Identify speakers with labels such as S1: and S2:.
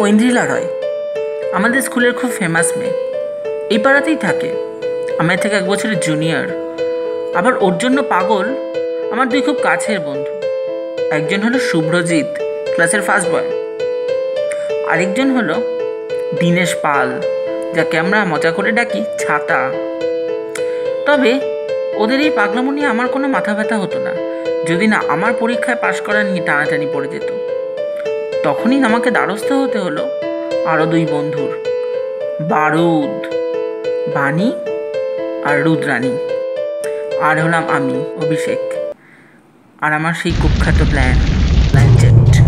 S1: ঐন্দ্রিলা রয়। আমাদের স্কুলের খুব ফেমাস মেয়ে। এই পাড়াতেই থাকে। আমার থেকে এক বছরের জুনিয়র আবার ওর জন্য পাগল আমার দুই খুব কাছের বন্ধু। একজন হলো শুভ্রজিৎ ক্লাসের ফার্স্ট বয় আরেকজন হলো দীনেশ পাল, যাকে আমরা মজা করে ডাকি ছাতা। তবে ওদের এই পাগলামো নিয়ে আমার কোনো মাথা ব্যথা হতো না। যদি না আমার পরীক্ষায় পাশ করা নিয়ে টানাটানি পড়ে যেত। তখনই আমাকে দ্বারস্থ হতে হলো আরও দুই বন্ধুর, বারুদ, বাণী আর রুদ্রাণী। আর হলাম আমি, অভিষেক। আর আমার সেই কুখ্যাত প্ল্যান প্ল্যান চেক